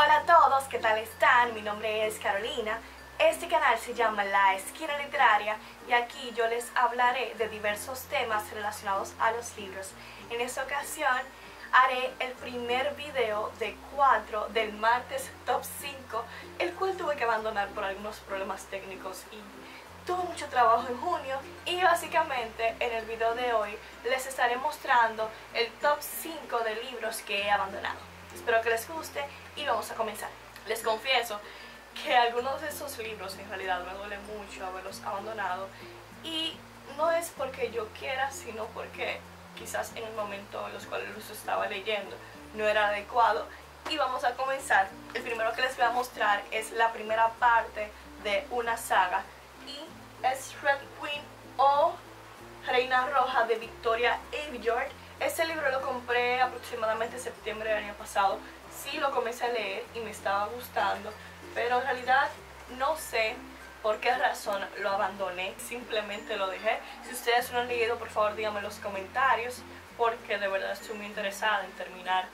Hola a todos, ¿qué tal están? Mi nombre es Carolina. Este canal se llama La Esquina Literaria y aquí yo les hablaré de diversos temas relacionados a los libros. En esta ocasión haré el primer video de 4 del martes top 5, el cual tuve que abandonar por algunos problemas técnicos y tuve mucho trabajo en junio y básicamente en el video de hoy les estaré mostrando el top 5 de libros que he abandonado. Espero que les guste y vamos a comenzar. Les confieso que algunos de esos libros en realidad me duele mucho haberlos abandonado y no es porque yo quiera, sino porque quizás en el momento en los cuales los estaba leyendo no era adecuado. Y vamos a comenzar. El primero que les voy a mostrar es la primera parte de una saga y es Red Queen o Reina Roja de Victoria Aveyard. Este libro lo compré aproximadamente en septiembre del año pasado. Sí lo comencé a leer y me estaba gustando, pero en realidad no sé por qué razón lo abandoné, simplemente lo dejé. Si ustedes no han leído, por favor díganme en los comentarios, porque de verdad estoy muy interesada en terminar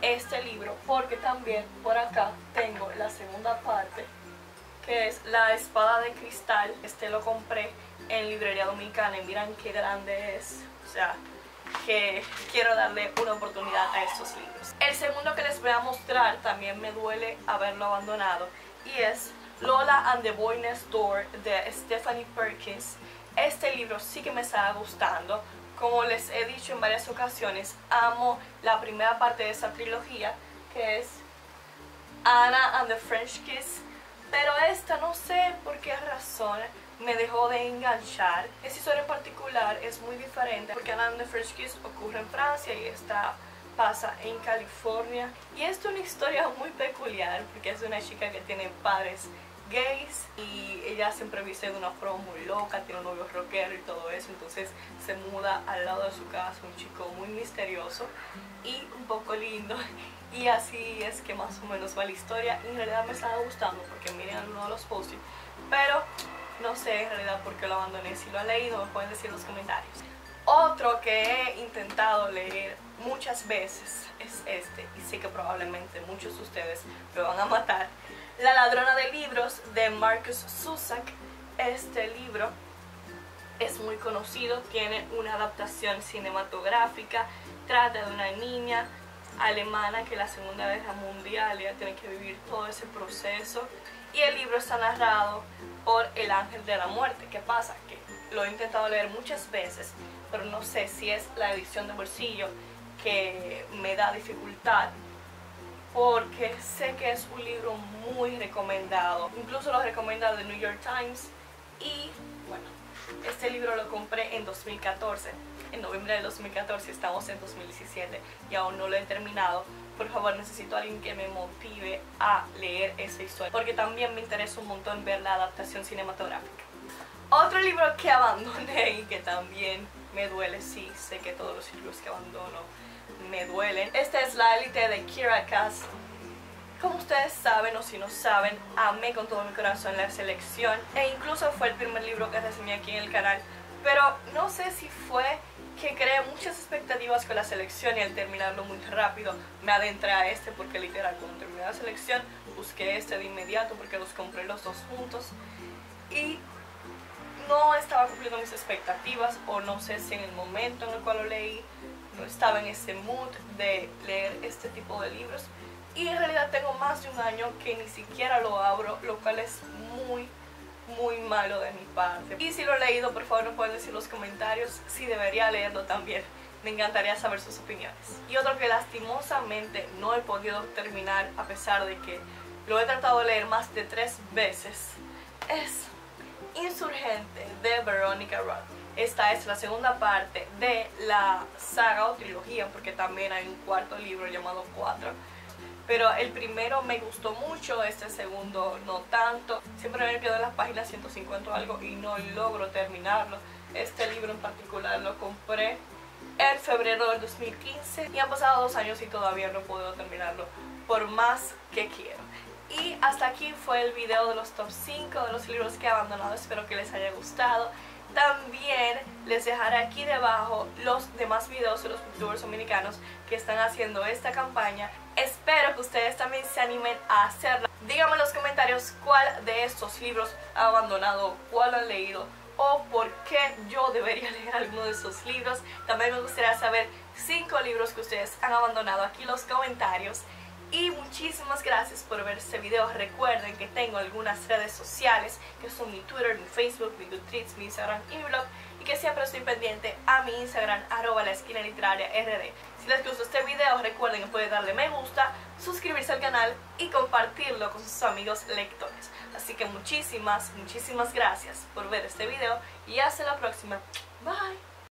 este libro, porque también por acá tengo la segunda parte, que es La Espada de Cristal. Este lo compré en Librería Dominicana y miren qué grande es, o sea, que quiero darle una oportunidad a estos libros. El segundo que les voy a mostrar también me duele haberlo abandonado y es Lola and the Boy Next Door de Stephanie Perkins. Este libro sí que me está gustando. Como les he dicho en varias ocasiones, amo la primera parte de esa trilogía, que es Anna and the French Kiss. Pero esta no sé por qué razón me dejó de enganchar. Esta historia en particular es muy diferente porque Anna and the French Kiss ocurre en Francia y esta pasa en California. Y es una historia muy peculiar porque es una chica que tiene padres gays y ella siempre viste de una forma muy loca, tiene un novio rockero y todo eso, entonces se muda al lado de su casa un chico muy misterioso y un poco lindo y así es que más o menos va la historia y en realidad me estaba gustando porque miren algunos de los posts pero no sé en realidad por qué lo abandoné, si lo han leído me pueden decir en los comentarios. Otro que he intentado leer muchas veces es este y sé que probablemente muchos de ustedes me van a matar la ladrona de libros de Marcus Zusak. Este libro es muy conocido, tiene una adaptación cinematográfica, trata de una niña alemana que la Segunda Guerra Mundial ya tiene que vivir todo ese proceso y el libro está narrado por el ángel de la muerte. ¿Qué pasa? Que lo he intentado leer muchas veces, pero no sé si es la edición de bolsillo que me da dificultad porque sé que es un libro muy recomendado. Incluso lo recomienda The New York Times. Y bueno, este libro lo compré en 2014. En noviembre de 2014 estamos en 2017 y aún no lo he terminado. Por favor, necesito a alguien que me motive a leer esa historia. Porque también me interesa un montón ver la adaptación cinematográfica. Otro libro que abandoné y que también me duele, sí, sé que todos los libros que abandono me duelen. Esta es la élite de Kira Cass. Como ustedes saben o si no saben, amé con todo mi corazón la selección e incluso fue el primer libro que reseñé aquí en el canal. Pero no sé si fue que creé muchas expectativas con la selección y al terminarlo muy rápido me adentré a este porque literal cuando terminé la selección busqué este de inmediato porque los compré los dos juntos y no estaba cumpliendo mis expectativas o no sé si en el momento en el cual lo leí no estaba en ese mood de leer este tipo de libros y en realidad tengo más de un año que ni siquiera lo abro, lo cual es muy muy malo de mi parte. Y si lo he leído, por favor no pueden decir en los comentarios si debería leerlo también. Me encantaría saber sus opiniones. Y otro que lastimosamente no he podido terminar a pesar de que lo he tratado de leer más de tres veces es Insurgente de Veronica Roth. Esta es la segunda parte de la saga o trilogía porque también hay un cuarto libro llamado Cuatro. Pero el primero me gustó mucho, este segundo no tanto. Siempre me quedo en las páginas 150 o algo y no logro terminarlo. Este libro en particular lo compré en febrero del 2015 y han pasado dos años y todavía no podido terminarlo por más que quiero. Y hasta aquí fue el video de los top 5 de los libros que he abandonado. Espero que les haya gustado. También les dejaré aquí debajo los demás videos de los booktubers dominicanos que están haciendo esta campaña. Espero que ustedes también se animen a hacerla. Díganme en los comentarios cuál de estos libros ha abandonado, cuál han leído o por qué yo debería leer alguno de esos libros. También me gustaría saber cinco libros que ustedes han abandonado aquí en los comentarios. Y muchísimas gracias por ver este video. Recuerden que tengo algunas redes sociales que son mi Twitter, mi Facebook, mi Goodreads, mi Instagram y mi blog. Y que siempre estoy pendiente a mi Instagram, arroba la esquina literaria RD. Si les gustó este video, recuerden que pueden darle me gusta, suscribirse al canal y compartirlo con sus amigos lectores. Así que muchísimas, muchísimas gracias por ver este video y hasta la próxima. Bye.